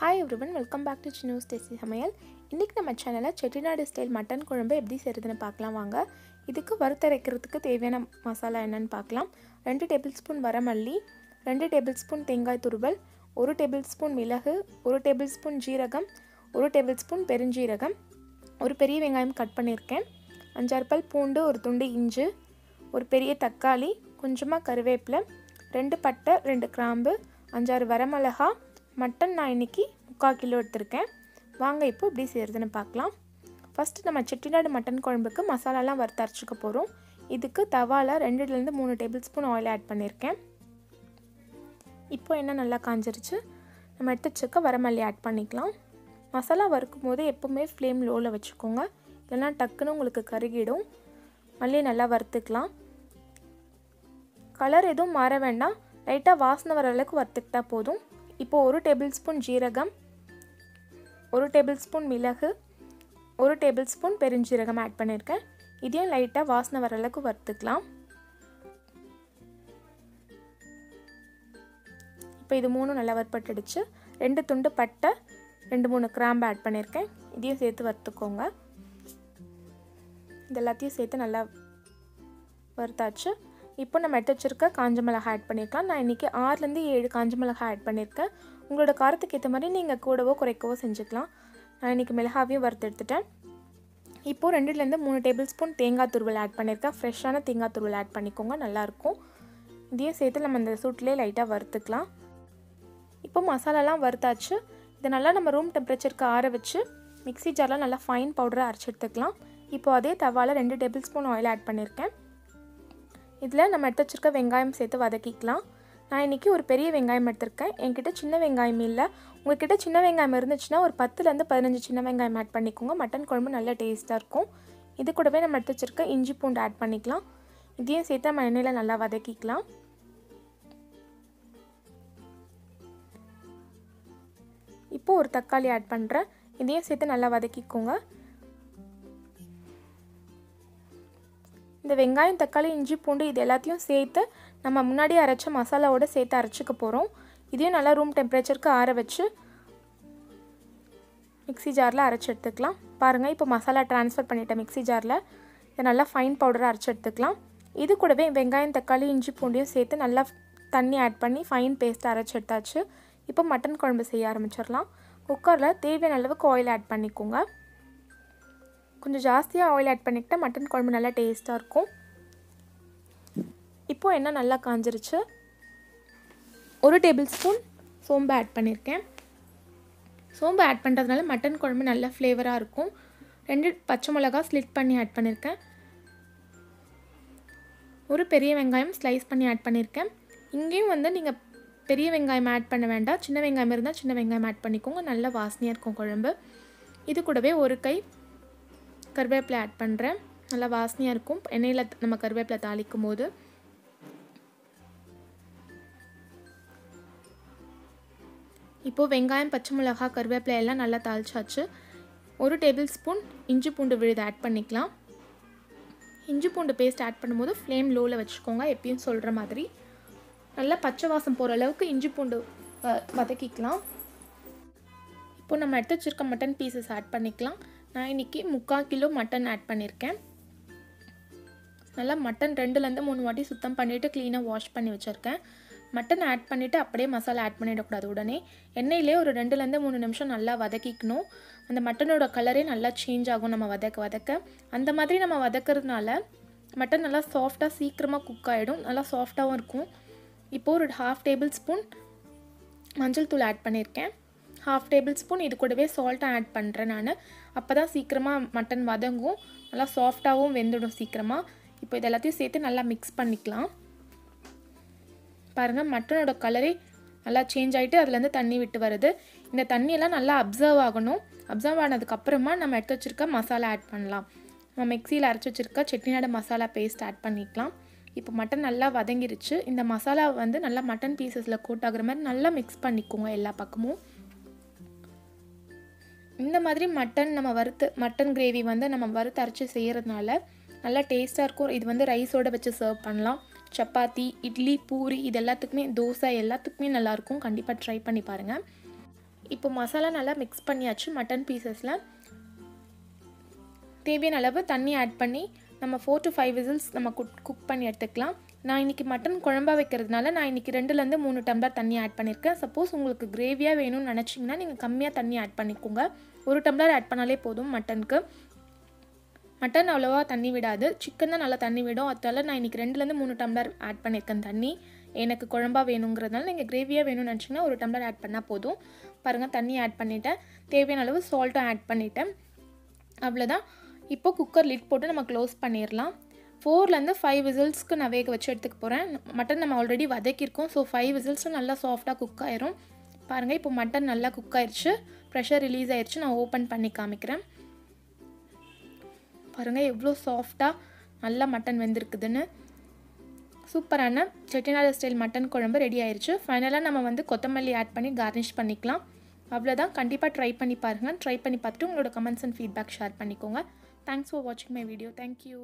Hi everyone welcome back to Chinnu's tasty சமையல் இன்றைக்கி நம்ம சேனலில் செட்டிநாடு ஸ்டைல் மட்டன் குழம்பு எப்படி செய்கிறதுன்னு பார்க்கலாம் வாங்க. இதுக்கு வறுத்தரைக்கிறதுக்கு தேவையான மசாலா என்னென்னு பார்க்கலாம். ரெண்டு டேபிள் ஸ்பூன் வரமல்லி ரெண்டு டேபிள் ஸ்பூன் தேங்காய் துருவல் ஒரு டேபிள் ஸ்பூன் மிளகு ஒரு டேபிள் ஸ்பூன் ஜீரகம் ஒரு டேபிள் ஸ்பூன் பெருஞ்சீரகம் ஒரு பெரிய வெங்காயம் கட் பண்ணியிருக்கேன். அஞ்சாறு பல் பூண்டு ஒரு துண்டு இஞ்சி ஒரு பெரிய தக்காளி கொஞ்சமாக கருவேப்பிலை ரெண்டு பட்டை ரெண்டு கிராம்பு அஞ்சாறு வரமிளகா மட்டன் நான் இன்றைக்கி முக்கால் கிலோ எடுத்திருக்கேன். வாங்க இப்போ எப்படி செய்கிறதுன்னு பார்க்கலாம். ஃபஸ்ட்டு நம்ம செட்டிநாடு மட்டன் குழம்புக்கு மசாலாலாம் வறுத்து அரைச்சிக்க போகிறோம் இதுக்கு தவாவில் ரெண்டுலேருந்து மூணு டேபிள் ஸ்பூன் ஆயில் ஆட் பண்ணியிருக்கேன். இப்போ என்ன நல்லா காஞ்சிருச்சு. நம்ம எடுத்து வச்சுக்க வரமல்லி ஆட் பண்ணிக்கலாம். மசாலா வறுக்கும் போது எப்போவுமே ஃப்ளேம் லோவில் வச்சுக்கோங்க. இல்லைனா டக்குன்னு உங்களுக்கு கருகிடும். மல்லியை நல்லா வறுத்துக்கலாம். கலர் எதுவும் மாற வேண்டாம். லைட்டாக வாசனை வர அளவுக்கு வறுத்துக்கிட்டால் போதும். இப்போது ஒரு டேபிள் ஸ்பூன் ஜீரகம் ஒரு டேபிள் ஸ்பூன் மிளகு ஒரு டேபிள் ஸ்பூன் பெருஞ்சீரகம் ஆட் பண்ணியிருக்கேன். இதையும் லைட்டாக வாசனை வர அளவுக்கு வறுத்துக்கலாம். இப்போ இது மூணும் நல்லா வறுப்பட்டுடுச்சு ரெண்டு துண்டு பட்டை ரெண்டு மூணு கிராம்பு ஆட் பண்ணியிருக்கேன். இதையும் சேர்த்து வறுத்துக்கோங்க. இது எல்லாத்தையும் சேர்த்து நல்லா வறுத்தாச்சு. இப்போ நம்ம எடுத்து வச்சுருக்க காஞ்ச மிளகாய் ஆட் பண்ணியிருக்கலாம் நான் இன்றைக்கி ஆறுலேருந்து ஏழு காஞ்ச மிளகாய் ஆட் பண்ணியிருக்கேன் உங்களோட காரத்துக்கு ஏற்ற மாதிரி நீங்கள் கூடவோ குறைக்கவோ செஞ்சுக்கலாம். நான் இன்றைக்கி மிளகாவையும் வறுத்து எடுத்துட்டேன். இப்போது ரெண்டுலேருந்து மூணு டேபிள் ஸ்பூன் தேங்காய் துருவல் ஆட் பண்ணியிருக்கேன் ஃப்ரெஷ்ஷான தேங்காய் துருவல் ஆட் பண்ணிக்கோங்க நல்லாயிருக்கும். இதையும் சேர்த்து நம்ம இந்த சூட்லேயே லைட்டாக வறுத்துக்கலாம். இப்போ மசாலாலாம் வறுத்தாச்சு. இதை நல்லா நம்ம ரூம் டெம்பரேச்சருக்கு ஆற வச்சு மிக்ஸி ஜாரில் நல்லா ஃபைன் பவுடரை அரைச்சி எடுத்துக்கலாம். இப்போ அதே தவாவில் ரெண்டு டேபிள் ஸ்பூன் ஆயில் ஆட் பண்ணியிருக்கேன் இதில் நம்ம எடுத்து வச்சுருக்க வெங்காயம் சேர்த்து வதக்கிக்கலாம். நான் இன்றைக்கி ஒரு பெரிய வெங்காயம் எடுத்திருக்கேன். என்கிட்ட சின்ன வெங்காயம் இல்லை. உங்கள்கிட்ட சின்ன வெங்காயம் இருந்துச்சுன்னா ஒரு பத்துலேருந்து பதினஞ்சு சின்ன வெங்காயம் ஆட் பண்ணிக்கோங்க. மட்டன் குழம்பு நல்ல டேஸ்ட்டாக இருக்கும். இது கூடவே நம்ம எடுத்து வச்சுருக்க இஞ்சி பூண்டு ஆட் பண்ணிக்கலாம். இதையும் சேர்த்து நம்ம எண்ணெயில் நல்லா வதக்கிக்கலாம். இப்போது ஒரு தக்காளி ஆட் பண்ணுறேன் இதையும் சேர்த்து நல்லா வதக்கிக்கோங்க. இந்த வெங்காயம் தக்காளி இஞ்சி பூண்டு இது எல்லாத்தையும் சேர்த்து நம்ம முன்னாடி அரைச்ச மசாலாவோடு சேர்த்து அரைச்சிக்க போகிறோம் இதையும் நல்லா ரூம் டெம்பரேச்சருக்கு ஆற வச்சு மிக்ஸி ஜாரில் அரைச்சி எடுத்துக்கலாம். பாருங்கள் இப்போ மசாலா ட்ரான்ஸ்ஃபர் பண்ணிட்டேன் மிக்ஸி ஜாரில் இதை நல்லா ஃபைன் பவுடராக அரைச்சி எடுத்துக்கலாம். இது கூடவே வெங்காயம் தக்காளி இஞ்சி பூண்டையும் சேர்த்து நல்லா தண்ணி ஆட் பண்ணி ஃபைன் பேஸ்ட் அரைச்சி எடுத்தாச்சு. இப்போ மட்டன் குழம்பு செய்ய ஆரம்பிச்சிடலாம். குக்கரில் தேவையான அளவுக்கு ஆயில் ஆட் பண்ணிக்கோங்க. கொஞ்சம் ஜாஸ்தியாக ஆயில் ஆட் பண்ணிக்கிட்டால் மட்டன் குழம்பு நல்லா டேஸ்ட்டாக இருக்கும். இப்போது என்ன நல்லா காஞ்சிருச்சு. ஒரு டேபிள் ஸ்பூன் சோம்பு ஆட் பண்ணியிருக்கேன் சோம்பு ஆட் பண்ணுறதுனால மட்டன் குழம்பு நல்ல ஃப்ளேவராக இருக்கும். ரெண்டு பச்சை மிளகா ஸ்லிட் பண்ணி ஆட் பண்ணியிருக்கேன் ஒரு பெரிய வெங்காயம் ஸ்லைஸ் பண்ணி ஆட் பண்ணியிருக்கேன் இங்கேயும் வந்து நீங்கள் பெரிய வெங்காயம் ஆட் பண்ண வேண்டாம். சின்ன வெங்காயம் இருந்தால் சின்ன வெங்காயம் ஆட் பண்ணிக்கோங்க. நல்ல வாசனையாக இருக்கும் குழம்பு. இது கூடவே ஒரு கை கருவேப்பிலை ஆட் பண்ணுறேன் நல்லா வாசனையாக இருக்கும். எண்ணெயில் நம்ம கருவேப்பிலை தாளிக்கும் போது இப்போது வெங்காயம் பச்சை மிளகா கருவேப்பிலை எல்லாம் நல்லா தாளிச்சாச்சு. ஒரு டேபிள் ஸ்பூன் இஞ்சி பூண்டு விழுது ஆட் பண்ணிக்கலாம். இஞ்சி பூண்டு பேஸ்ட் ஆட் பண்ணும்போது ஃப்ளேம் லோவில் வச்சுக்கோங்க. எப்பயும் சொல்கிற மாதிரி. நல்லா பச்சை வாசம் போகிற அளவுக்கு இஞ்சி பூண்டு வதக்கிக்கலாம். இப்போ நம்ம எடுத்து வச்சுருக்க மட்டன் பீசஸ் ஆட் பண்ணிக்கலாம். நான் இன்றைக்கி முக்கால் கிலோ மட்டன் ஆட் பண்ணியிருக்கேன் நல்லா மட்டன் ரெண்டுலேருந்து மூணு வாட்டி சுத்தம் பண்ணிவிட்டு க்ளீனாக வாஷ் பண்ணி வச்சுருக்கேன். மட்டன் ஆட் பண்ணிவிட்டு அப்படியே மசாலா ஆட் பண்ணிடக்கூடாது உடனே. எண்ணெயிலே ஒரு ரெண்டுலேருந்து மூணு நிமிஷம் நல்லா வதக்கிக்கணும். அந்த மட்டனோட கலரே நல்லா சேஞ்ச் ஆகும் நம்ம வதக்க வதக்க. அந்த மாதிரி நம்ம வதக்கிறதுனால மட்டன் நல்லா சாஃப்டாக சீக்கிரமாக குக் ஆகிடும் நல்லா சாஃப்டாகவும் இருக்கும். இப்போது ஒரு ஹாஃப் டேபிள் ஸ்பூன் மஞ்சள் தூள் ஆட் பண்ணியிருக்கேன் ஹாஃப் டேபிள் ஸ்பூன் இது கூடவே சால்ட்டும் ஆட் பண்ணுறேன் நான். அப்போ தான் சீக்கிரமாக மட்டன் வதங்கும். நல்லா சாஃப்டாகவும் வெந்துடும் சீக்கிரமாக இப்போ இது எல்லாத்தையும் சேர்த்து நல்லா மிக்ஸ் பண்ணிக்கலாம். பாருங்கள் மட்டனோட கலரே நல்லா சேஞ்ச் ஆகிட்டு அதுலேருந்து தண்ணி விட்டு வருது. இந்த தண்ணியெல்லாம் நல்லா அப்சர்வ் ஆகணும். அப்சர்வ் ஆனதுக்கப்புறமா நம்ம எடுத்து வச்சுருக்க மசாலா ஆட் பண்ணலாம். நம்ம மிக்சியில் அரைச்சி வச்சுருக்க செட்டிநாடு மசாலா பேஸ்ட் ஆட் பண்ணிக்கலாம். இப்போ மட்டன் நல்லா வதங்கிருச்சு. இந்த மசாலா வந்து நல்லா மட்டன் பீசஸில் கோட் ஆகுற மாதிரி நல்லா மிக்ஸ் பண்ணிக்கோங்க எல்லா பக்கமும். இந்த மாதிரி மட்டன் நம்ம வறுத்து மட்டன் கிரேவி வந்து நம்ம வறுத்து அரைச்சி செய்கிறதுனால நல்லா டேஸ்ட்டாக இருக்கும். இது வந்து ரைஸோடு வச்சு சர்வ் பண்ணலாம். சப்பாத்தி இட்லி பூரி இது எல்லாத்துக்குமே தோசை எல்லாத்துக்குமே நல்லாயிருக்கும் கண்டிப்பாக ட்ரை பண்ணி பாருங்கள் இப்போ மசாலா நல்லா மிக்ஸ் பண்ணியாச்சு மட்டன் பீசஸில் தேவையான அளவு தண்ணி ஆட் பண்ணி நம்ம ஃபோர் டு ஃபைவ் விசில்ஸ் நம்ம குக் குக் பண்ணி எடுத்துக்கலாம். நான் இன்றைக்கி மட்டன் குழம்பா வைக்கிறதுனால நான் இன்றைக்கி ரெண்டுலேருந்து மூணு டம்ளர் தண்ணி ஆட் பண்ணியிருக்கேன். சப்போஸ் உங்களுக்கு கிரேவியாக வேணும்னு நினச்சிங்கன்னா நீங்கள் கம்மியாக தண்ணி ஆட் பண்ணிக்கோங்க. ஒரு டம்ளர் ஆட் பண்ணாலே போதும் மட்டனுக்கு மட்டன் அவ்வளோவா தண்ணி விடாது. சிக்கன் தான் நல்லா தண்ணி விடும். அதனால நான் இன்றைக்கி ரெண்டுலேருந்து மூணு டம்ளர் ஆட் பண்ணியிருக்கேன் தண்ணி. எனக்கு குழம்பா வேணுங்கிறதுனால நீங்கள் கிரேவியாக வேணும்னு நினச்சிங்கன்னா ஒரு டம்ளர் ஆட் பண்ணால் போதும். பாருங்கள் தண்ணி ஆட் பண்ணிவிட்டேன் தேவையான அளவு சால்ட்டும் ஆட் பண்ணிவிட்டேன் அவ்வளோதான் இப்போ குக்கர் லிட் போட்டு நம்ம க்ளோஸ் பண்ணிடலாம். ஃபோர்லேருந்து ஃபைவ் விசில்ஸ்க்கு நான் வேக வச்சு எடுத்துக்க போகிறேன் மட்டன் நம்ம ஆல்ரெடி வதக்கியிருக்கோம். ஸோ ஃபைவ் விசில்ஸும் நல்லா சாஃப்டாக குக் ஆயிரும். பாருங்கள் இப்போ மட்டன் நல்லா குக் ஆயிடுச்சு ப்ரெஷர் ரிலீஸ் ஆயிடுச்சு நான் ஓப்பன் பண்ணி காமிக்கிறேன். பாருங்கள் எவ்வளோ சாஃப்டாக நல்லா மட்டன் வெந்திருக்குதுன்னு. சூப்பரான செட்டிநாடு ஸ்டைல் மட்டன் குழம்பு ரெடி ஆயிடுச்சு ஃபைனலாக நம்ம வந்து கொத்தமல்லி ஆட் பண்ணி கார்னிஷ் பண்ணிக்கலாம். அவ்வளோதான் கண்டிப்பாக ட்ரை பண்ணி பாருங்கள் ட்ரை பண்ணி பார்த்துட்டு உங்களோட கமெண்ட்ஸ் அண்ட் ஃபீட்பேக் ஷேர் பண்ணிக்கோங்க. தேங்க்ஸ் ஃபார் வாட்சிங் மை வீடியோ தேங்க்யூ